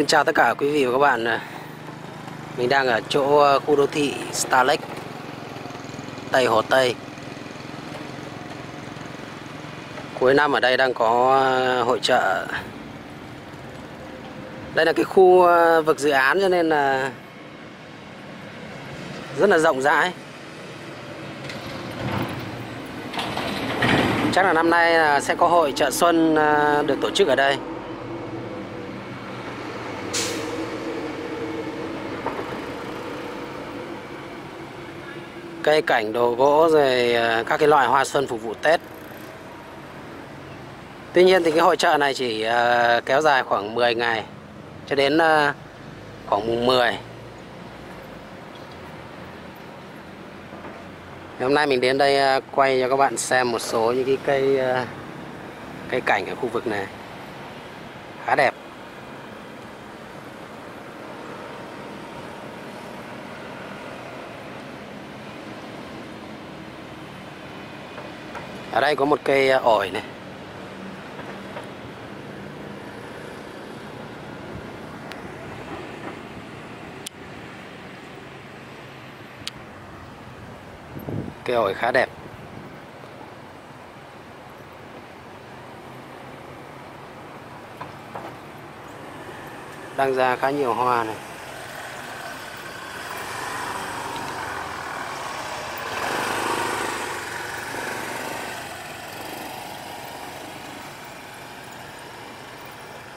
Xin chào tất cả quý vị và các bạn. Mình đang ở chỗ ờ, khu đô thị Star Lake, Tây Hồ Tây. Cuối năm ở đây đang có ờ, hội trợ. Đây là cái khu ờ, vực dự án cho nên là rất là rộng rãi. Chắc là năm nay sẽ có hội chợ xuân được tổ chức ở đây. Cây cảnh, đồ gỗ rồi à, các cái loại hoa xuân phục vụ Tết. Tuy nhiên thì cái hội trợ này chỉ à, kéo dài khoảng 10 ngày cho đến à, khoảng mùng 10 Hôm nay mình đến đây quay cho các bạn xem một số những cái cây cây cảnh ở khu vực này. Khá đẹp. Ở đây có một cây à, ổi này. Cây ổi khá đẹp. Đang ra khá nhiều hoa này.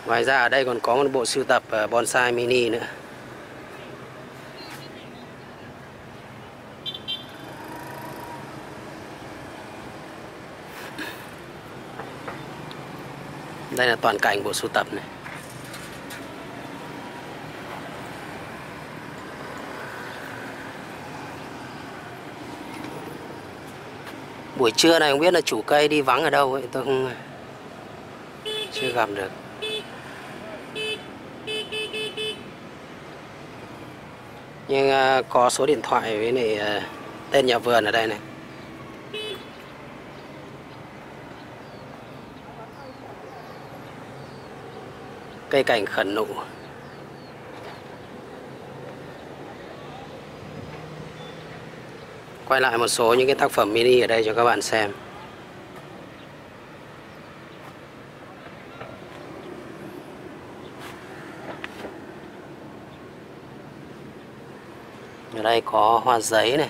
Ngoài ra ở đây còn có một bộ sưu tập ờ, bonsai mini nữa. Đây là toàn cảnh bộ sưu tập này. Buổi trưa này không biết là chủ cây đi vắng ở đâu ấy, Tôi không chưa gặp được. Nhưng ờ, có số điện thoại với này ờ, tên nhà vườn ở đây này. Cây cảnh khẩn nụ. Quay lại một số những cái tác phẩm mini ở đây cho các bạn xem. Ở đây có hoa giấy này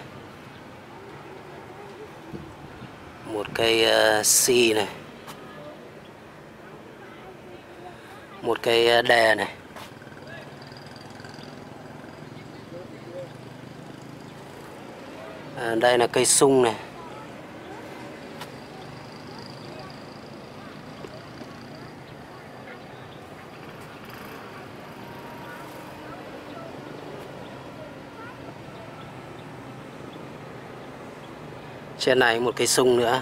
một cây ờ, uh, si này một cây uh, đè này. À, đây là cây sung này. Trên này một cây sung nữa.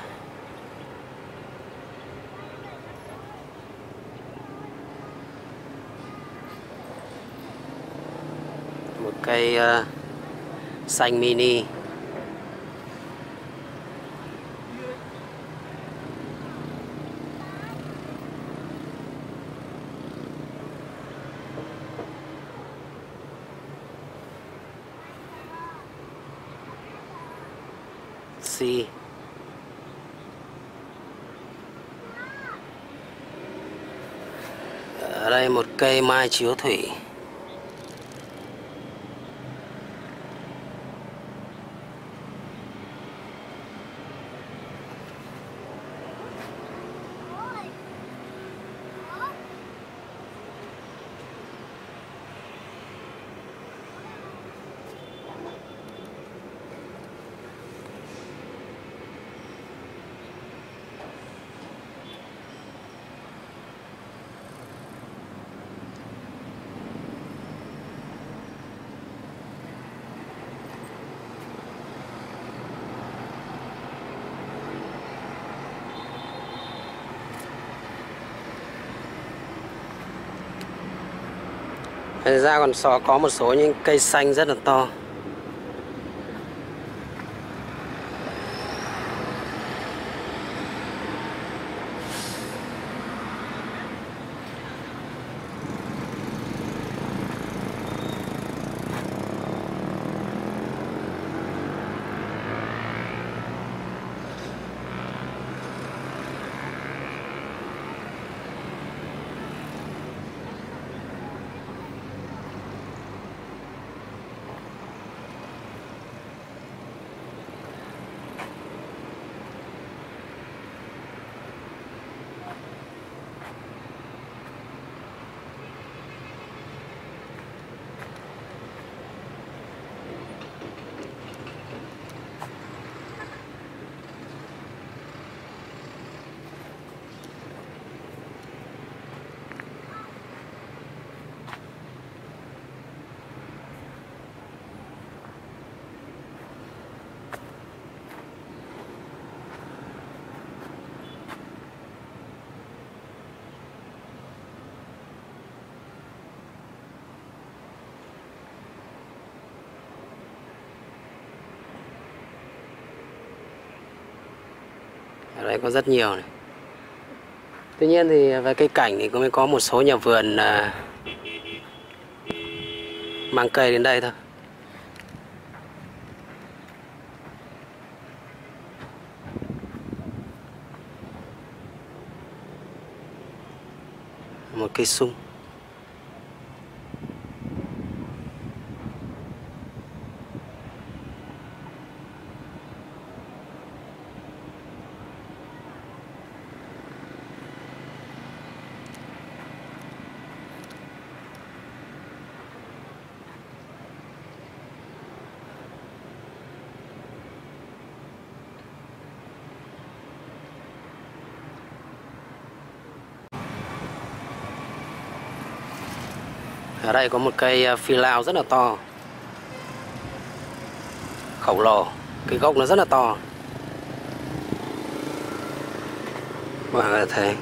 Một cây uh, ờ, xanh mini. Taxi ở đây một cây mai chiếu thủy. Ra còn so có một số những cây xanh rất là to. Ở đây có rất nhiều này. Tuy nhiên thì về cây cảnh thì cũng có một số nhà vườn à, mang cây đến đây thôi. Một cây sung. Ở đây có một cây à, phi lao rất là to. Khổng lồ, Cái gốc nó rất là to. Mọi người à, thấy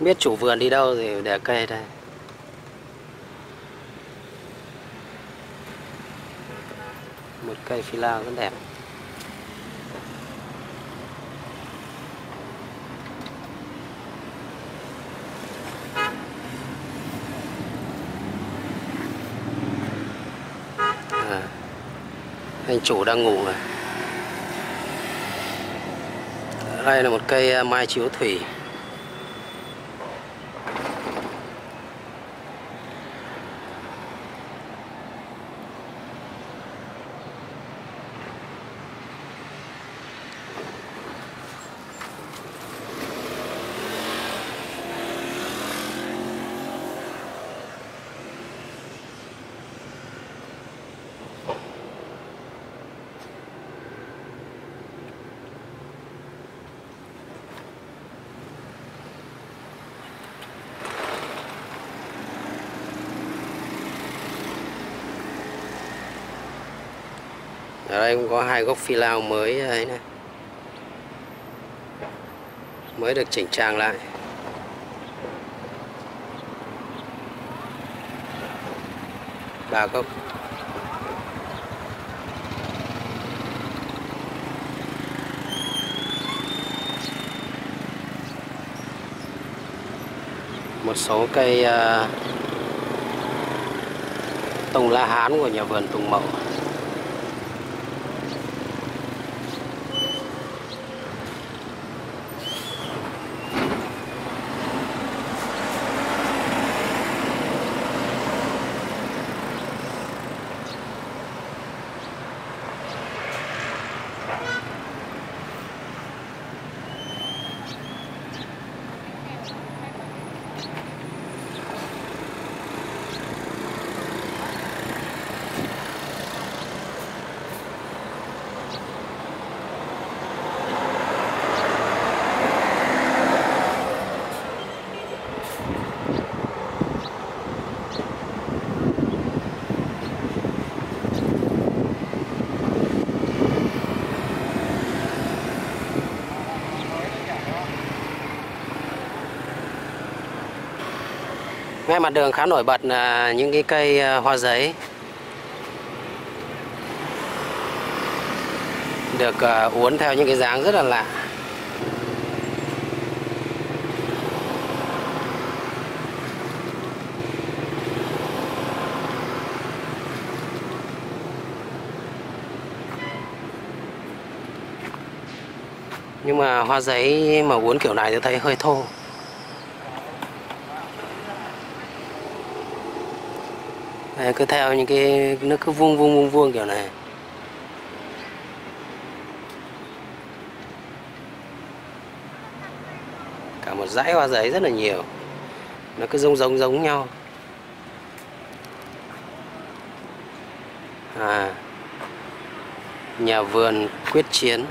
biết chủ vườn đi đâu thì để cây đây. Một cây phi lao rất đẹp. À, anh chủ đang ngủ rồi. Đây là một cây à, mai chiếu thủy. Ở đây cũng có hai gốc phi lao mới ấy này mới được chỉnh trang lại. Ba gốc. Một số cây ờ, uh, tùng la hán của nhà vườn tùng mậu. Ngay mặt đường khá nổi bật là những cái cây ờ, hoa giấy. Được ờ, uốn theo những cái dáng rất là lạ. Nhưng mà hoa giấy mà uốn kiểu này tôi thấy hơi thô. Đây, cứ theo những cái nó cứ vuông vuông vuông vuông kiểu này. Cả một dãy hoa giấy rất là nhiều. Nó cứ giống giống giống nhau. À, nhà vườn quyết chiến.